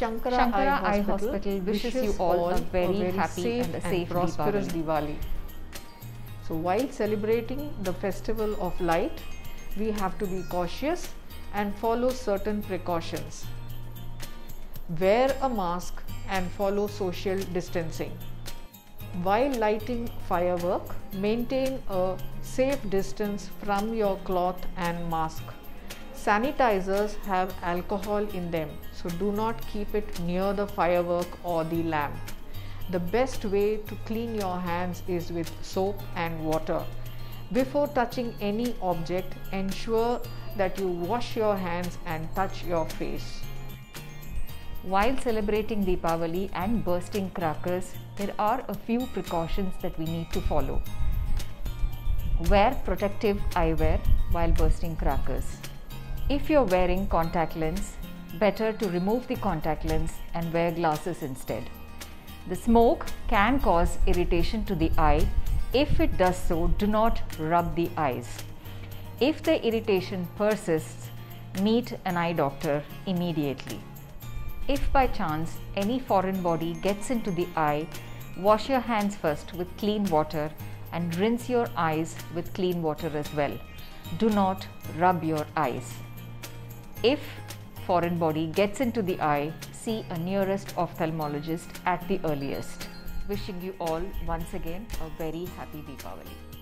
Sankara, Sankara Eye Hospital, Hospital wishes you all a very happy safe and a safe prosperous Diwali. So while celebrating the festival of light, we have to be cautious and follow certain precautions. Wear a mask and follow social distancing. While lighting firework, maintain a safe distance from your cloth and mask. Sanitizers have alcohol in them, so do not keep it near the firework or the lamp. The best way to clean your hands is with soap and water. Before touching any object, ensure that you wash your hands and touch your face. While celebrating Deepavali and bursting crackers, there are a few precautions that we need to follow. Wear protective eyewear while bursting crackers. If you're wearing contact lens, better to remove the contact lens and wear glasses instead. The smoke can cause irritation to the eye. If it does so, do not rub the eyes. If the irritation persists, meet an eye doctor immediately. If by chance any foreign body gets into the eye, wash your hands first with clean water and rinse your eyes with clean water as well. Do not rub your eyes. If foreign body gets into the eye, see a nearest ophthalmologist at the earliest. Wishing you all once again a very happy Deepavali.